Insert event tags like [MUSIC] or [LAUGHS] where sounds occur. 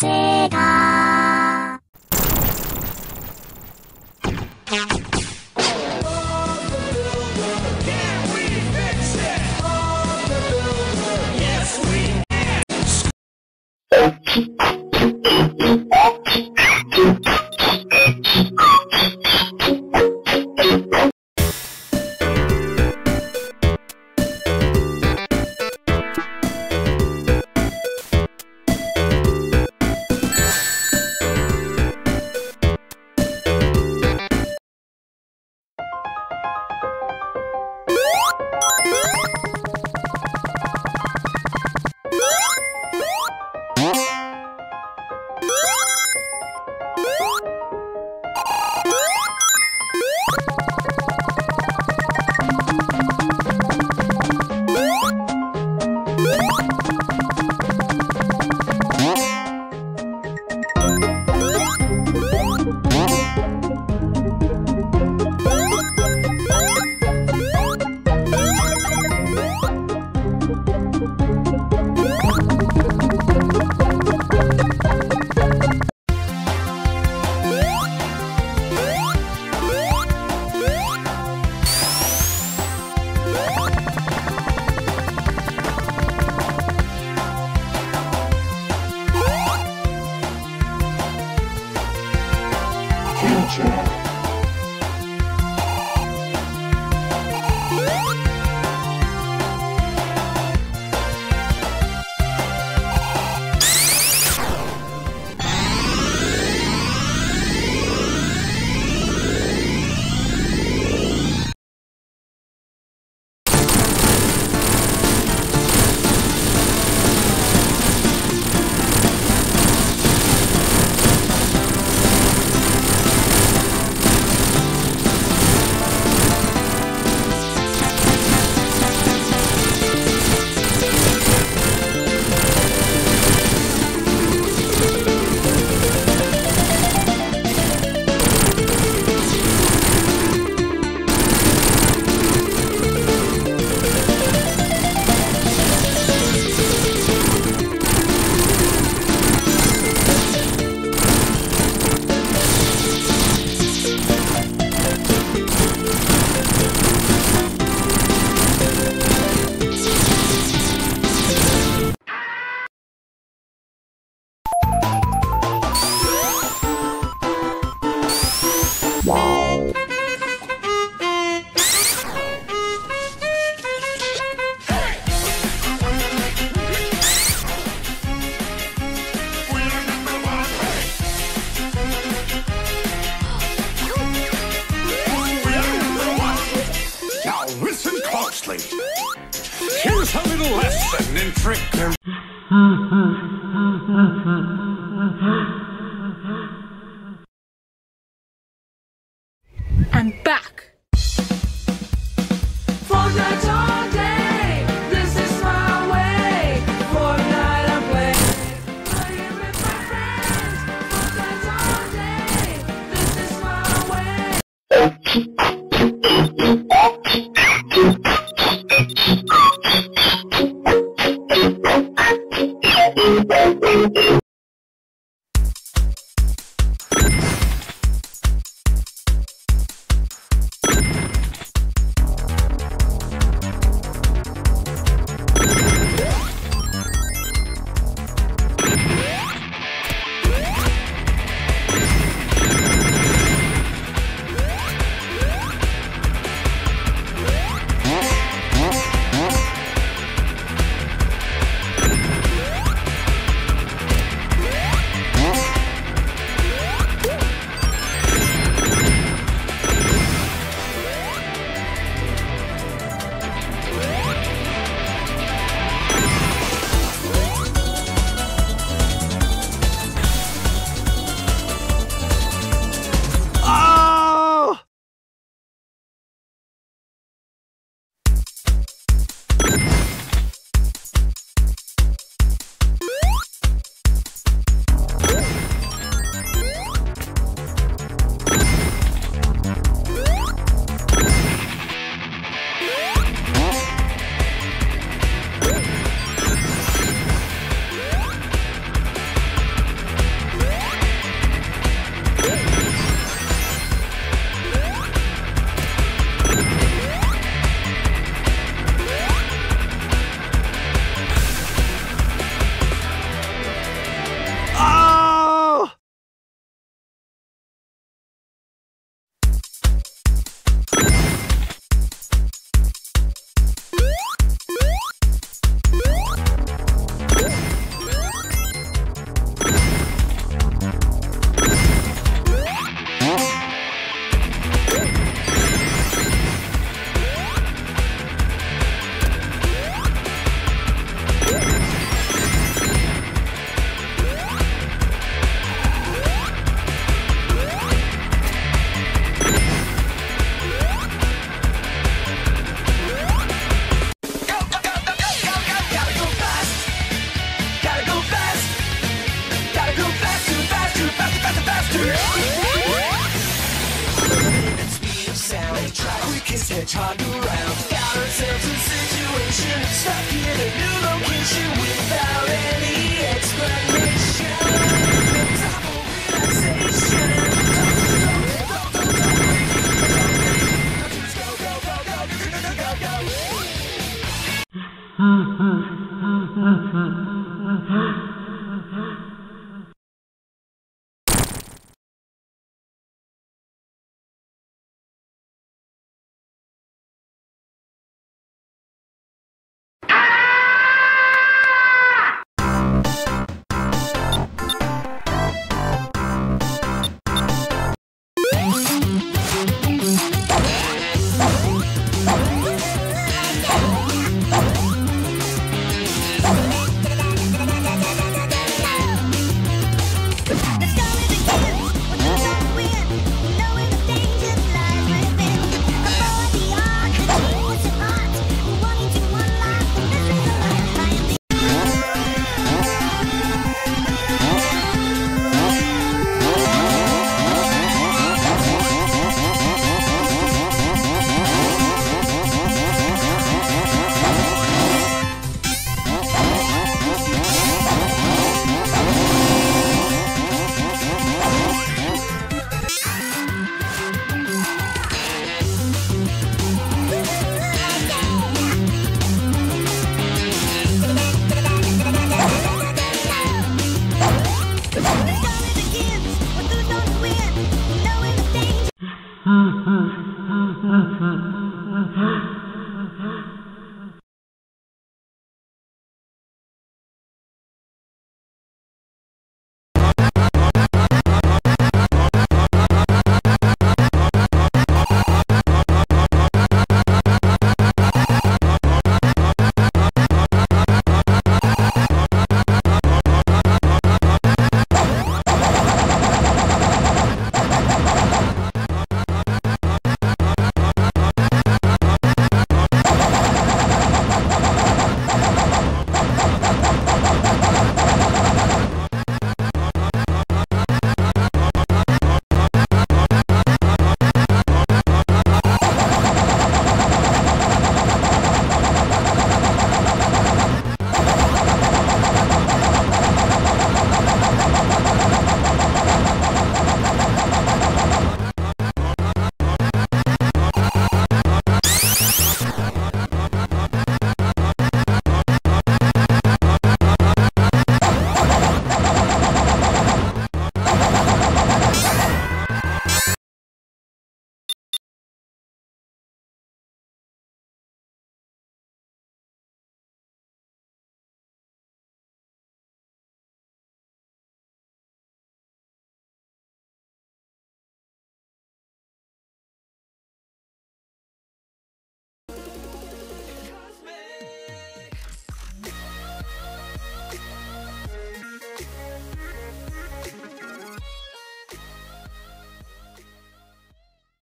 セーター costly. Here's a little lesson in trick. [LAUGHS]